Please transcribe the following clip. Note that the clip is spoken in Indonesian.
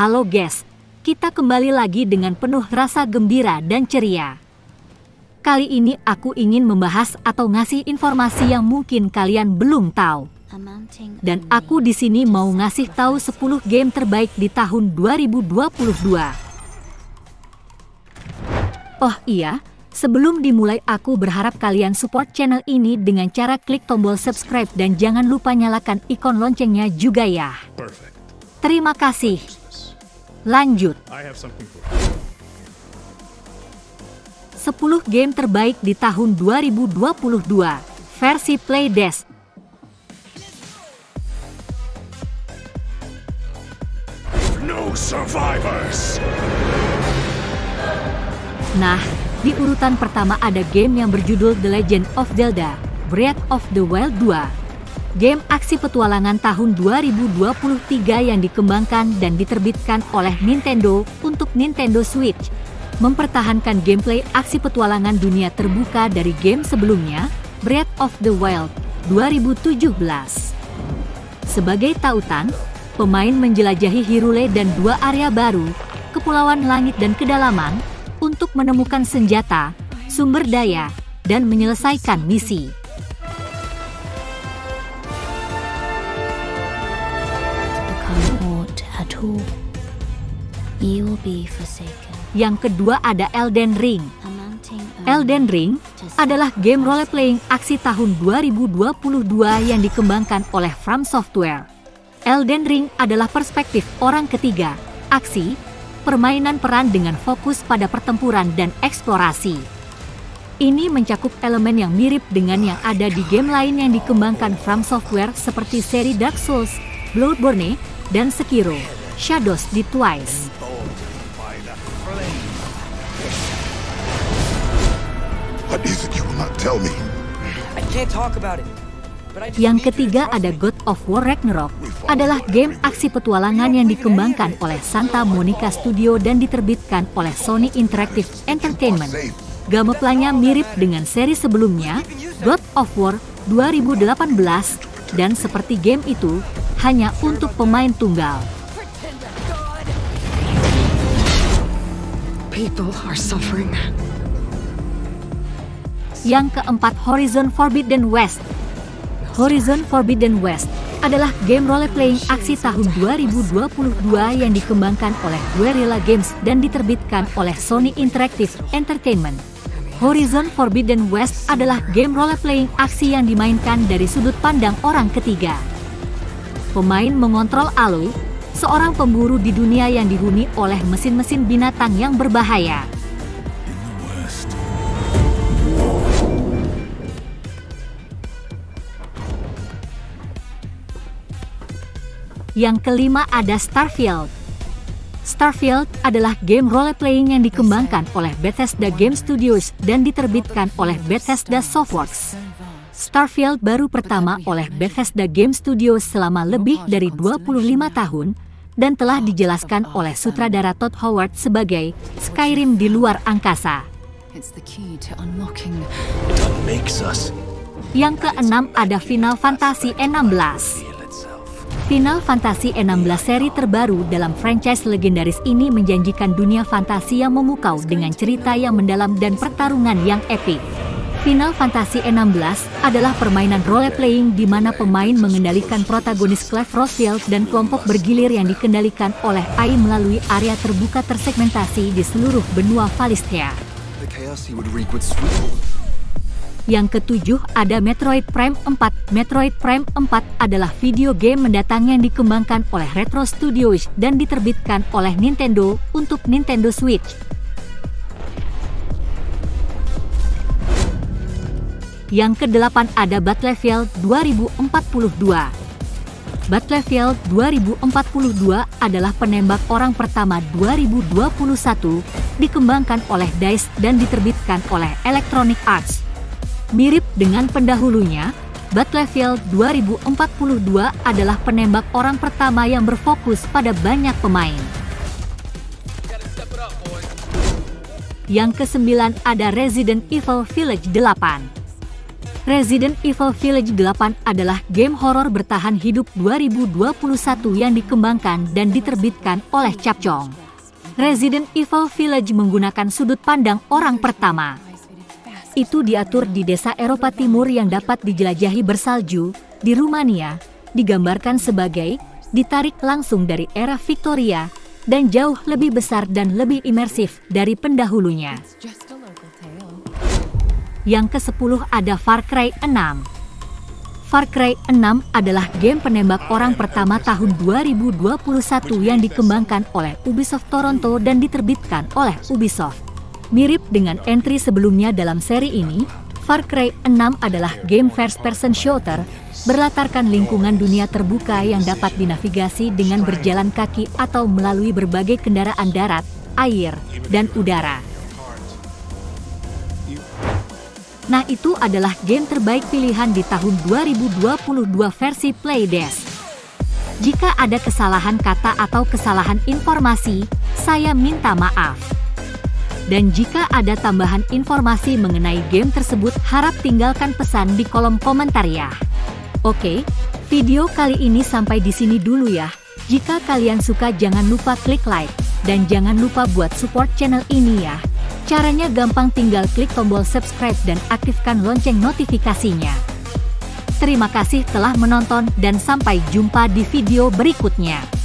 Halo guys, kita kembali lagi dengan penuh rasa gembira dan ceria. Kali ini aku ingin membahas atau ngasih informasi yang mungkin kalian belum tahu. Dan aku di sini mau ngasih tahu 10 game terbaik di tahun 2022. Oh iya, sebelum dimulai aku berharap kalian support channel ini dengan cara klik tombol subscribe dan jangan lupa nyalakan ikon loncengnya juga ya. Terima kasih. Lanjut. 10 game terbaik di tahun 2022 versi Playdesk. No survivors. Nah, di urutan pertama ada game yang berjudul The Legend of Zelda Breath of the Wild 2. Game aksi petualangan tahun 2023 yang dikembangkan dan diterbitkan oleh Nintendo untuk Nintendo Switch mempertahankan gameplay aksi petualangan dunia terbuka dari game sebelumnya, Breath of the Wild 2017. Sebagai tautan, pemain menjelajahi Hirule dan dua area baru, Kepulauan Langit dan Kedalaman, untuk menemukan senjata, sumber daya, dan menyelesaikan misi. Yang kedua ada Elden Ring. Elden Ring adalah game role-playing aksi tahun 2022 yang dikembangkan oleh From Software. Elden Ring adalah perspektif orang ketiga, aksi, permainan peran dengan fokus pada pertempuran dan eksplorasi. Ini mencakup elemen yang mirip dengan yang ada di game lain yang dikembangkan From Software seperti seri Dark Souls, Bloodborne, dan Sekiro, Shadows di Twice. What is it you will not tell me? I can't talk about it. But I just Yang ketiga ada God of War Ragnarok, adalah game aksi petualangan yang dikembangkan oleh Santa Monica Studio dan diterbitkan oleh Sony Interactive Entertainment. Gameplaynya mirip dengan seri sebelumnya, God of War 2018, dan seperti game itu, hanya untuk pemain tunggal. Yang keempat Horizon Forbidden West. Horizon Forbidden West adalah game role-playing aksi tahun 2022 yang dikembangkan oleh Guerrilla Games dan diterbitkan oleh Sony Interactive Entertainment. Horizon Forbidden West adalah game role-playing aksi yang dimainkan dari sudut pandang orang ketiga. Pemain mengontrol Aloy, seorang pemburu di dunia yang dihuni oleh mesin-mesin binatang yang berbahaya. Yang kelima ada Starfield. Starfield adalah game role-playing yang dikembangkan oleh Bethesda Game Studios dan diterbitkan oleh Bethesda Softworks. Starfield baru pertama oleh Bethesda Game Studios selama lebih dari 25 tahun dan telah dijelaskan oleh sutradara Todd Howard sebagai Skyrim di luar angkasa. Yang keenam ada Final Fantasy XVI. feel itself. Final Fantasy XVI seri terbaru dalam franchise legendaris ini menjanjikan dunia fantasi yang memukau dengan cerita yang mendalam dan pertarungan yang epik. Final Fantasy XVI adalah permainan role-playing di mana pemain mengendalikan protagonis Clive Rothfield dan kelompok bergilir yang dikendalikan oleh AI melalui area terbuka tersegmentasi di seluruh benua sweep. Yang ketujuh ada Metroid Prime 4. Metroid Prime 4 adalah video game mendatang yang dikembangkan oleh Retro Studios dan diterbitkan oleh Nintendo untuk Nintendo Switch. Yang kedelapan ada Battlefield 2042. Battlefield 2042 adalah penembak orang pertama 2021 dikembangkan oleh DICE dan diterbitkan oleh Electronic Arts. Mirip dengan pendahulunya, Battlefield 2042 adalah penembak orang pertama yang berfokus pada banyak pemain. Yang kesembilan ada Resident Evil Village 8. Resident Evil Village 8 adalah game horor bertahan hidup 2021 yang dikembangkan dan diterbitkan oleh Capcom. Resident Evil Village menggunakan sudut pandang orang pertama. Itu diatur di desa Eropa Timur yang dapat dijelajahi bersalju di Rumania, digambarkan sebagai ditarik langsung dari era Victoria dan jauh lebih besar dan lebih imersif dari pendahulunya. Yang ke-10 ada Far Cry 6. Far Cry 6 adalah game penembak orang pertama tahun 2021 yang dikembangkan oleh Ubisoft Toronto dan diterbitkan oleh Ubisoft. Mirip dengan entry sebelumnya dalam seri ini, Far Cry 6 adalah game first-person shooter berlatarkan lingkungan dunia terbuka yang dapat dinavigasi dengan berjalan kaki atau melalui berbagai kendaraan darat, air, dan udara. Nah itu adalah game terbaik pilihan di tahun 2022 versi Playdesk. Jika ada kesalahan kata atau kesalahan informasi, saya minta maaf. Dan jika ada tambahan informasi mengenai game tersebut, harap tinggalkan pesan di kolom komentar ya. Oke, video kali ini sampai di sini dulu ya. Jika kalian suka jangan lupa klik like, dan jangan lupa buat support channel ini ya. Caranya gampang tinggal klik tombol subscribe dan aktifkan lonceng notifikasinya. Terima kasih telah menonton dan sampai jumpa di video berikutnya.